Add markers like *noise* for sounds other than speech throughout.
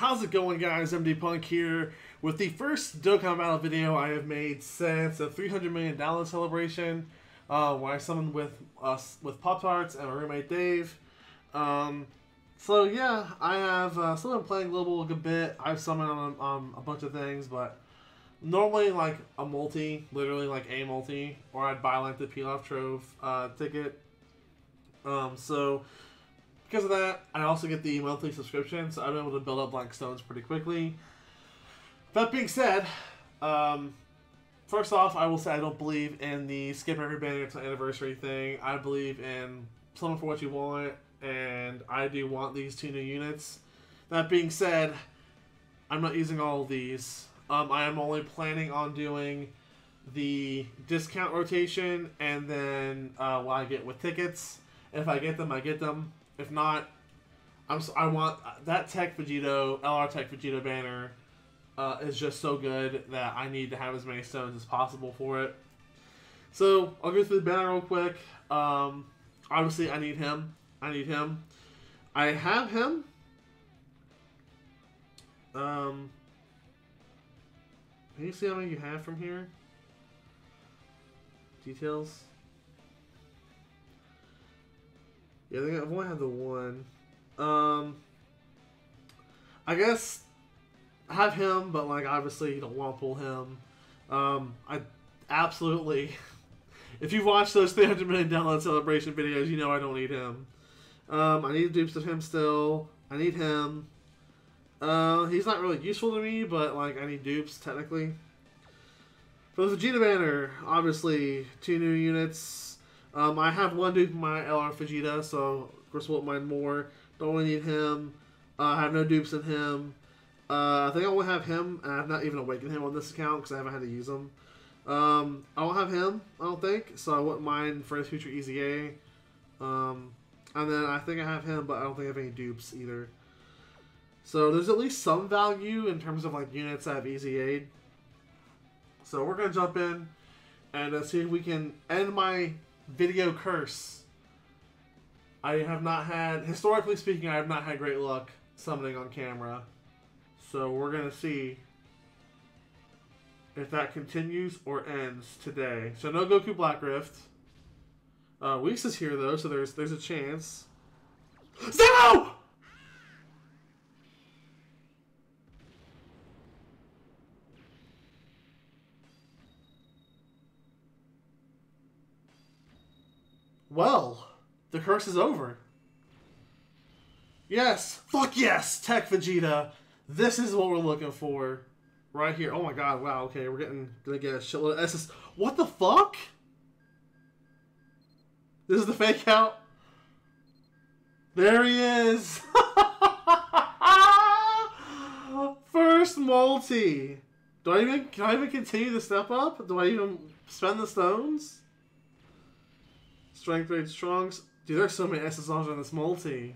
How's it going, guys? MD Punk here with the first Dokkan Battle video I have made since the $300 million celebration, uh, where I summoned with us with Pop Tarts and my roommate Dave. Um, so yeah, I have uh, still been playing Global a good bit. I've summoned on a bunch of things, but normally like a multi, literally like a multi, or I'd buy like the Pilaf Trove uh, ticket. Um, so because of that, I also get the monthly subscription, so I'm able to build up blank stones pretty quickly. That being said, um, first off, I will say I don't believe in the skip every banner until anniversary thing. I believe in summon for what you want, and I do want these two new units. That being said, I'm not using all of these. Um, I am only planning on doing the discount rotation and then uh, what I get with tickets. If I get them, I get them. If not, I'm I want that Tech Vegito LR Tech Vegito banner uh, is just so good that I need to have as many stones as possible for it. So I'll go through the banner real quick. Um, obviously, I need him. I need him. I have him. Um, can you see how many you have from here? Details. Yeah, I think I've only had the one. Um, I guess I have him, but like obviously you don't want to pull him. Um, I absolutely. *laughs* If you've watched those 300 million download celebration videos, you know I don't need him. Um, I need dupes of him still. I need him. Uh, he's not really useful to me, but like I need dupes technically. For the Vegeta banner, obviously two new units. Um, I have one dupe in my LR Vegeta, so of course won't mind more. Don't really need him. Uh, I have no dupes in him. Uh, I think I will have him, and I've not even awakened him on this account because I haven't had to use him. Um, I won't have him, I don't think, so I wouldn't mind for his future EZA. Um, and then I think I have him, but I don't think I have any dupes either. So there's at least some value in terms of like units that have EZA. So we're gonna jump in and uh, see if we can end my video curse. I have not had, historically speaking, I have not had great luck summoning on camera. So we're going to see if that continues or ends today. So no Goku Black Rift. Uh, Whis is here though, so there's there's a chance. *gasps* Zeno! Well, the curse is over. Yes, fuck yes, Tech Vegeta. This is what we're looking for. Right here. Oh my god, wow, okay, we're getting gonna get a shitload of SS. What the fuck? This is the fake out? There he is! *laughs* First multi! Do I even can I even continue the step up? Do I even spend the stones? Strength rate strongs. Dude, there's so many SSRs on this multi.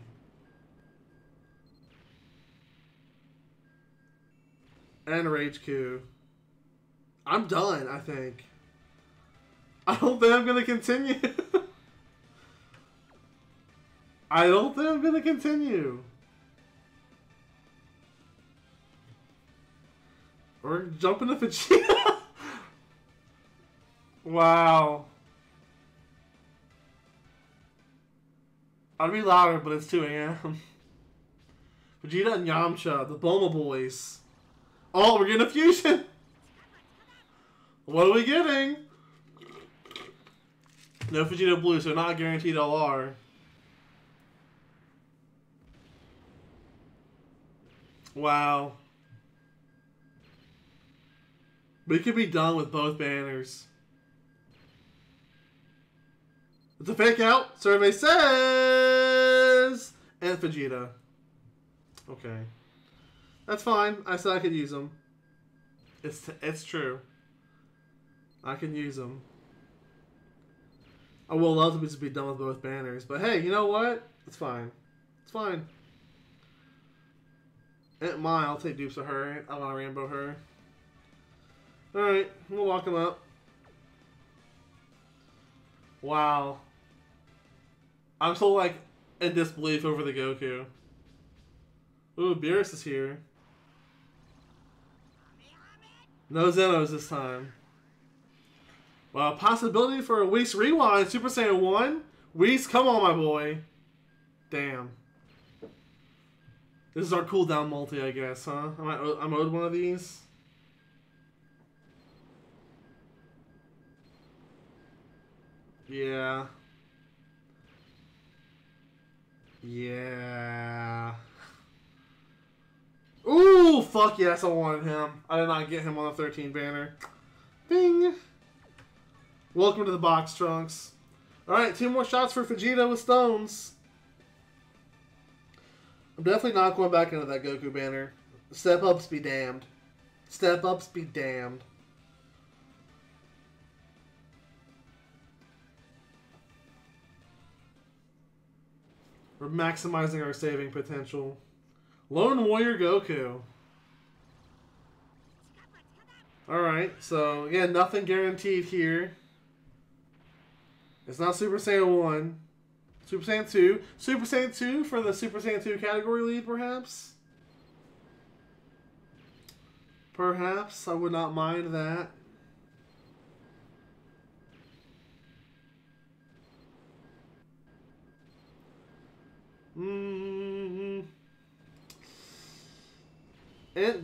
And Rage Q. I'm done, I think. I don't think I'm gonna continue. *laughs* I don't think I'm gonna continue. We're jumping to Vegeta. *laughs* wow. I'd be louder, but it's 2 a.m. Vegeta and Yamcha, the Bulma boys. Oh, we're getting a fusion! What are we getting? No Vegeta Blue, so not guaranteed LR. Wow. We could be done with both banners. A fake out. Survey says. And Vegeta. Okay. That's fine. I said I could use them. It's it's true. I can use them. I will love to be done with both banners, but hey, you know what? It's fine. It's fine. Aunt Mai, I'll take dupes of her. I want to rainbow her. Alright, we'll walk him up. Wow. I'm still like in disbelief over the Goku. Ooh, Beerus is here. No Zenos this time. Well, possibility for a Whis rewind, Super Saiyan 1? Whis, come on, my boy. Damn. This is our cooldown multi, I guess, huh? Am I'm owed one of these? Yeah. Yeah. Ooh, fuck yes, I wanted him. I did not get him on the 13 banner. Ding. Welcome to the box, Trunks. Alright, two more shots for Vegeta with stones. I'm definitely not going back into that Goku banner. Step ups be damned. Step ups be damned. We're maximizing our saving potential. Lone Warrior Goku. Alright, so again, nothing guaranteed here. It's not Super Saiyan 1. Super Saiyan 2. Super Saiyan 2 for the Super Saiyan 2 category lead, perhaps? Perhaps. I would not mind that.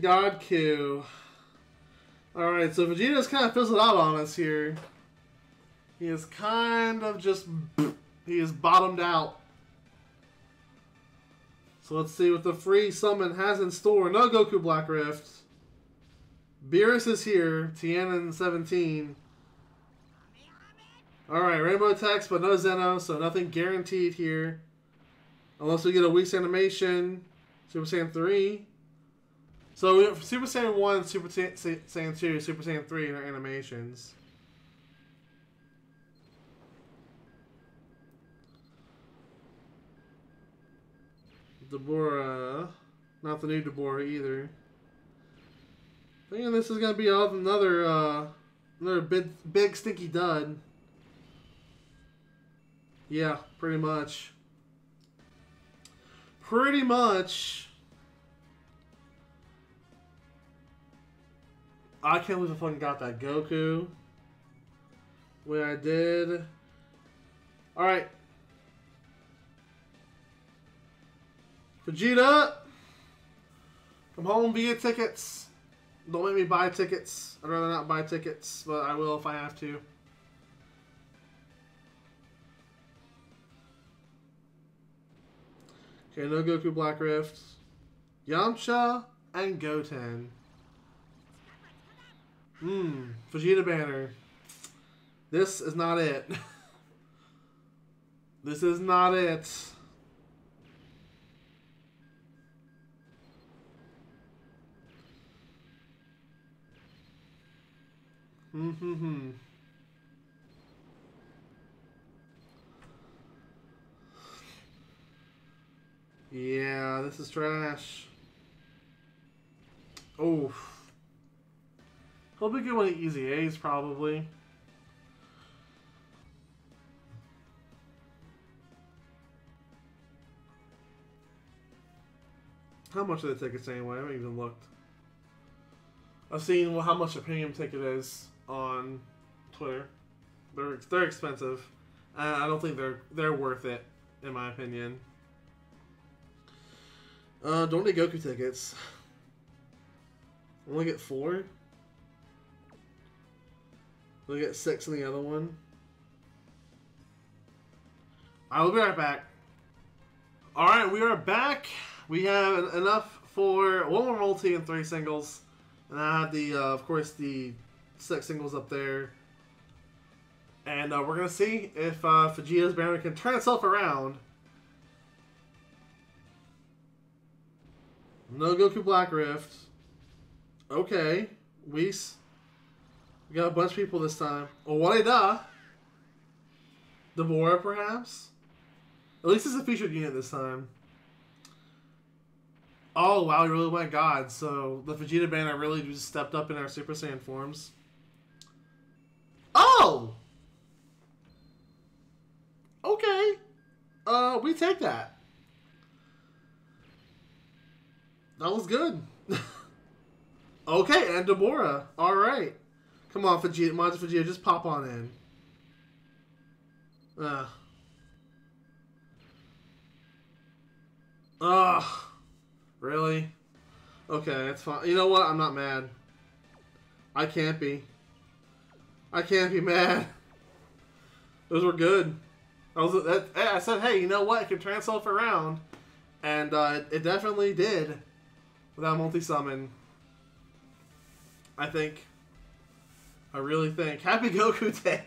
God Q. Alright, so Vegeta's kind of fizzled out on us here. He is kind of just... He is bottomed out. So let's see what the free summon has in store. No Goku Black Rift. Beerus is here. Tienan 17. Alright, Rainbow attacks, but no Zeno, so nothing guaranteed here. Unless we get a Whis animation. Super Saiyan 3. So Super Saiyan 1, Super Saiyan 2, Super Saiyan 3 in our animations. Dabura. Not the new Dabura either. Thinking this is gonna be another uh, another big big stinky dud. Yeah, pretty much. Pretty much. I can't believe I fucking got that Goku. When I did. Alright. Vegeta! Come home via tickets. Don't make me buy tickets. I'd rather not buy tickets, but I will if I have to. Okay, no Goku Black Rift. Yamcha and Goten. Hmm, Vegeta banner. This is not it. *laughs* this is not it. Hmm, hmm, hmm. Yeah, this is trash. Oh. He'll be good one of EZAs, probably. How much are the tickets anyway? I haven't even looked. I've seen how much a premium ticket is on Twitter. They're they're expensive. I don't think they're they're worth it, in my opinion. Uh, don't need Goku tickets. Only get four. We get six in the other one. I will be right back. Alright, we are back. We have enough for one more multi and three singles. And I have the, uh, of course, the six singles up there. And uh, we're to see if uh, Vegeta's banner can turn itself around. No Goku Black Rift. Okay. Whis. We got a bunch of people this time. Oh, what da? Dabura, perhaps? At least it's a featured unit this time. Oh, wow, you really went God. So the Vegeta banner really just stepped up in our Super Saiyan forms. Oh! Okay. Uh, we take that. That was good. *laughs* Okay, and Dabura. All right. Come on, Vegeta. Monster Vegeta, just pop on in. Ugh. Ugh. Really? Okay, that's fine. You know what? I'm not mad. I can't be. I can't be mad. Those were good. I was that. I said, hey, you know what? It can transfer around, and uh, it definitely did. Without multi summon, I think. I really think. Happy Goku *laughs* Day.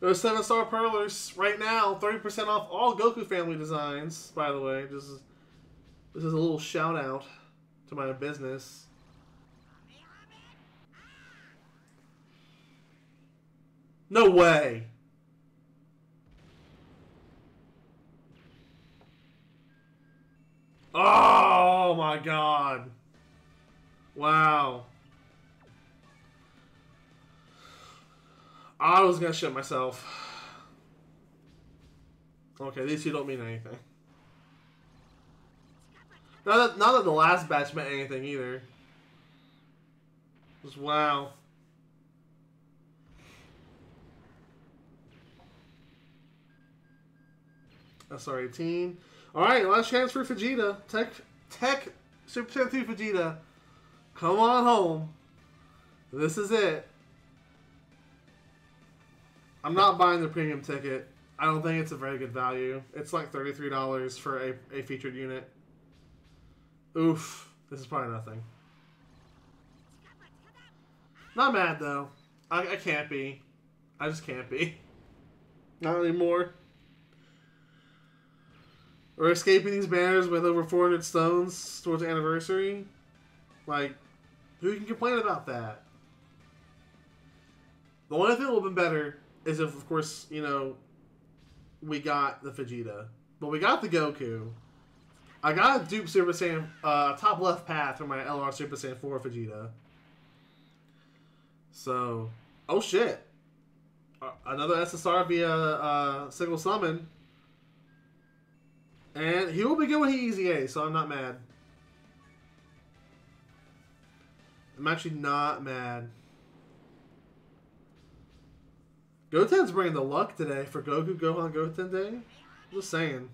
Those Seven Star Perlers right now, thirty percent off all Goku family designs. By the way, this is this is a little shout out to my business. No way. Oh my god. Wow. I was gonna shit myself. Okay, these two don't mean anything. Not that, not that the last batch meant anything either. Just wow. SR18. Alright, last chance for Vegeta. Tech, Tech Super Saiyan 2 Vegeta. Come on home. This is it. I'm not buying the premium ticket. I don't think it's a very good value. It's like $33 for a, a featured unit. Oof. This is probably nothing. Not mad, though. I, I can't be. I just can't be. *laughs* Not anymore. We're escaping these banners with over 400 stones towards anniversary. Like, who can complain about that? The only thing that would have been better is if, of course, you know, we got the Vegeta. But we got the Goku. I got a dupe Super Saiyan, uh, top left path for my LR Super Saiyan 4 Vegeta. So, oh shit. Uh, another SSR via uh, single summon. And he will be good when he EZA, so I'm not mad. I'm actually not mad. Goten's bringing the luck today for Goku Gohan Goten Day. Just saying.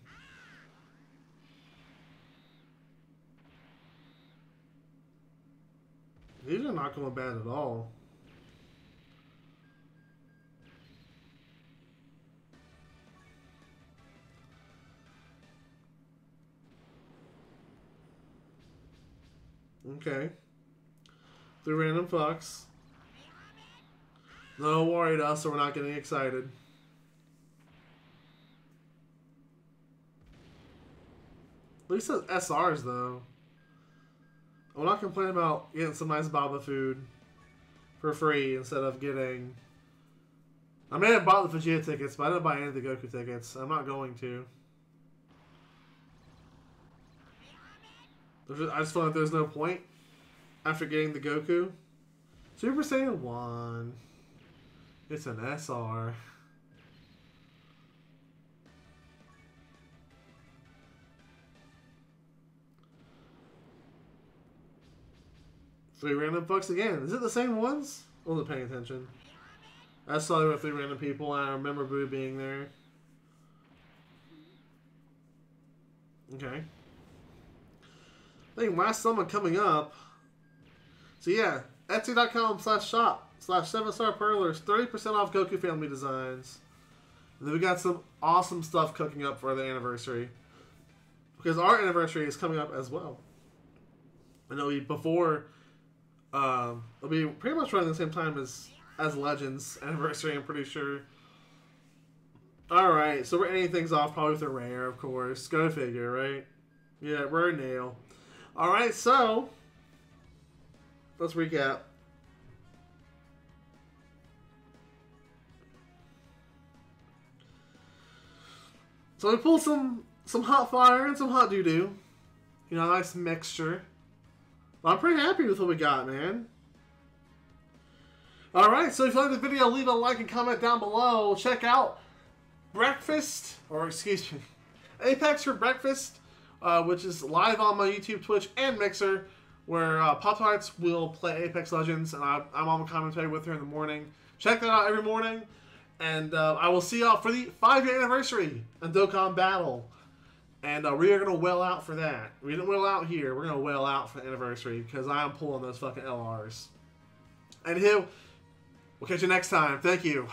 These are not going bad at all. Okay. The random fox. No worry to us, so we're not getting excited. At least the SRs, though. I'm not complaining about getting some nice Baba food for free instead of getting... I may have bought the Vegeta tickets, but I didn't buy any of the Goku tickets. I'm not going to. I just feel like there's no point after getting the Goku. Super Saiyan 1. It's an SR. Three random fucks again. Is it the same ones? I wasn't paying attention. I saw there were three random people, and I remember Buu being there. Okay. I think last summer coming up. So yeah, Etsy.com slash shop slash Seven Star Perlers, 30% off Goku family designs. And then we got some awesome stuff cooking up for the anniversary. Because our anniversary is coming up as well. I know we before um, it'll be pretty much around the same time as as Legends *laughs* anniversary, I'm pretty sure. Alright, so we're ending things off probably with a rare, of course. Go figure, right? Yeah, rare nail. Alright, so let's recap. So we pulled some some hot fire and some hot doo doo. You know, nice mixture. I'm pretty happy with what we got, man. Alright, so if you like the video, leave a like and comment down below. Check out Breakfast, or excuse me, *laughs* Apex for Breakfast, uh, which is live on my YouTube, Twitch, and Mixer. where uh, Pop Tarts will play Apex Legends, and I, I'm on the commentary with her in the morning. Check that out every morning, and uh, I will see y'all for the five year anniversary in Dokkan Battle. And uh, we are gonna well out for that. We didn't well out here. We're gonna well out for the anniversary because I am pulling those fucking LRs. And Hugh, we'll catch you next time. Thank you.